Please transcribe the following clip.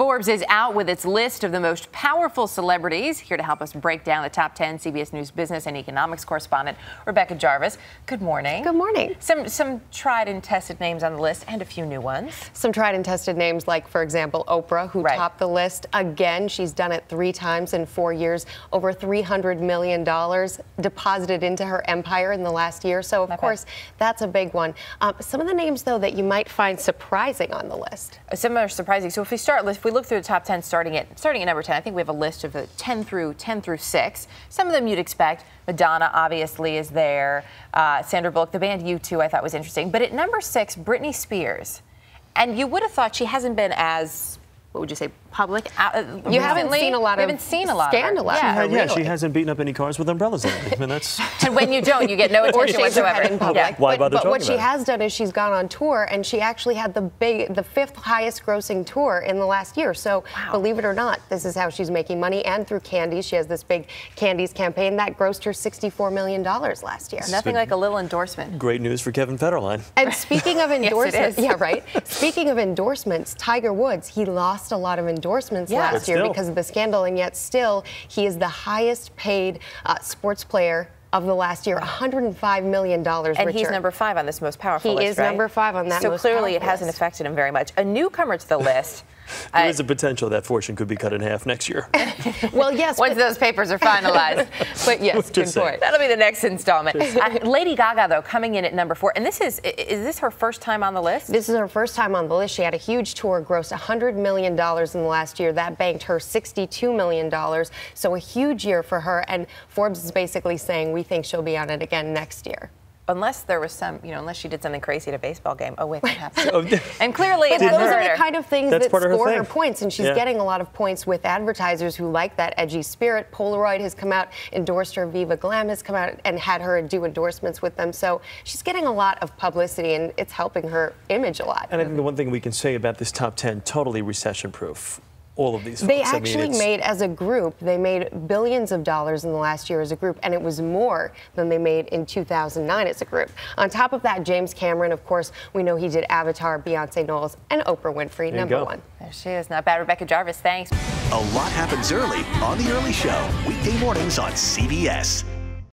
Forbes is out with its list of the most powerful celebrities. Here to help us break down the top 10, CBS News business and economics correspondent Rebecca Jarvis. Good morning. Good morning. Some some tried and tested names on the list and a few new ones. Some tried and tested names like, for example, Oprah, who right. topped the list again. She's done it three times in four years, over $300 million deposited into her empire in the last year. So, of Not course, bad. that's a big one. Um, some of the names, though, that you might find surprising on the list. Some are surprising. So if we start, if we look through the top 10 starting at starting at number 10, I think we have a list of the 10 through 10 through 6. Some of them you'd expect. Madonna obviously is there. Uh, Sandra Bullock, the band U2 I thought was interesting. But at number 6, Britney Spears. And you would have thought she hasn't been as what would you say, public? Uh, you haven't seen a lot of haven't seen a lot scandal. Of yeah, yeah, she hasn't beaten up any cars with umbrellas in it. I mean, that's. and when you don't, you get no attention whatsoever. In public. Yeah. Why bother But, but what she has done is she's gone on tour, and she actually had the big, the fifth highest grossing tour in the last year. So wow. believe it or not, this is how she's making money, and through Candies, she has this big Candies campaign that grossed her 64 million dollars last year. Nothing like a little endorsement. Great news for Kevin Federline. And speaking of endorsements, yes, yeah, right. Speaking of endorsements, Tiger Woods, he lost a lot of endorsements endorsements yeah. last year because of the scandal, and yet still he is the highest paid uh, sports player of the last year, $105 million And richer. he's number five on this most powerful he list, He is right? number five on that So clearly it hasn't list. affected him very much. A newcomer to the list there is a potential that fortune could be cut in half next year. well, yes. Once those papers are finalized. but yes, good point. That'll be the next installment. Uh, Lady Gaga, though, coming in at number four. And this is, is this her first time on the list? This is her first time on the list. She had a huge tour, grossed $100 million in the last year. That banked her $62 million. So a huge year for her. And Forbes is basically saying we think she'll be on it again next year unless there was some, you know, unless she did something crazy at a baseball game. Oh wait, that happened. Oh, and clearly, but those are the kind of things That's that score her, her, points, and she's yeah. getting a lot of points with advertisers who like that edgy spirit. Polaroid has come out, endorsed her. Viva Glam has come out and had her do endorsements with them. So she's getting a lot of publicity, and it's helping her image a lot. And I think the one thing we can say about this top 10, totally recession-proof all of these. They actually I mean, made, as a group, they made billions of dollars in the last year as a group, and it was more than they made in 2009 as a group. On top of that, James Cameron, of course, we know he did Avatar, Beyonce Knowles, and Oprah Winfrey, there number one. There she is. Not bad. Rebecca Jarvis, thanks. A lot happens early on The Early Show, weekday mornings on CBS.